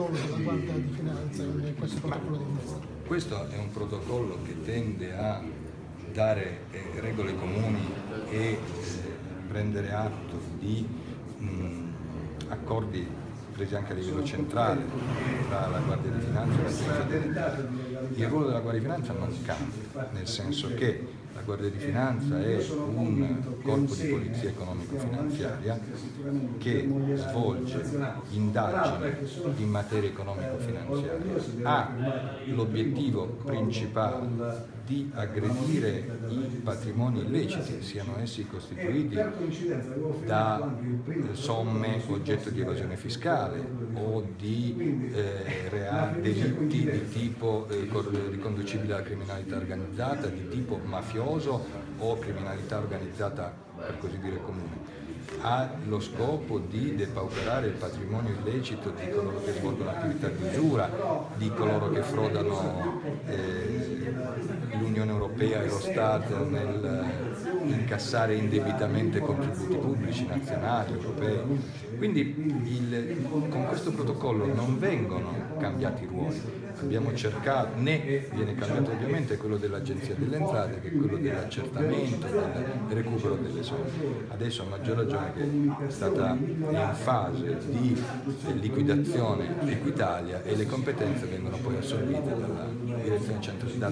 ruolo della Guardia di Finanza in questo protocollo di intesa? Questo è un protocollo che tende a dare eh, regole comuni e eh, prendere atto di mh, accordi presi anche a livello centrale tra la Guardia di Finanza e l'Agenzia delle Entrate. Il ruolo della Guardia di Finanza non cambia, nel senso che la Guardia di Finanza è un corpo di polizia economico-finanziaria che svolge indagini in materia economico-finanziaria, ha l'obiettivo principale di aggredire i patrimoni illeciti, siano essi costituiti da somme oggetto di evasione fiscale o di eh, delitti di tipo eh, riconducibile alla criminalità organizzata, di tipo mafioso o criminalità organizzata per così dire comune. Ha lo scopo di depauperare il patrimonio illecito di coloro che svolgono attività di usura, di coloro che frodano eh, l'Unione Europea e lo Stato nel incassare indebitamente contributi pubblici nazionali, europei. Quindi il, con questo protocollo non vengono cambiati i ruoli, abbiamo cercato, né viene cambiato ovviamente quello dell'Agenzia delle Entrate che è quello dell'accertamento, del recupero delle somme. Adesso a maggior ragione che è stata in fase di liquidazione Equitalia e le competenze vengono poi assorbite dalla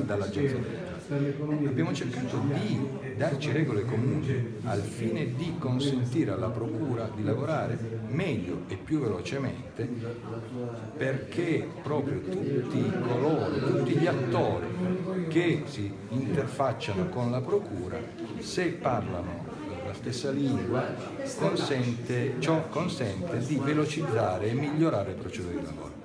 dall'Agenzia delle Entrate. Abbiamo cercato di darci regole comuni al fine di consentire alla Procura di lavorare meglio e più velocemente perché proprio tutti coloro, tutti gli attori che si interfacciano con la Procura, se parlano la stessa lingua, consente, ciò consente di velocizzare e migliorare le procedure di lavoro.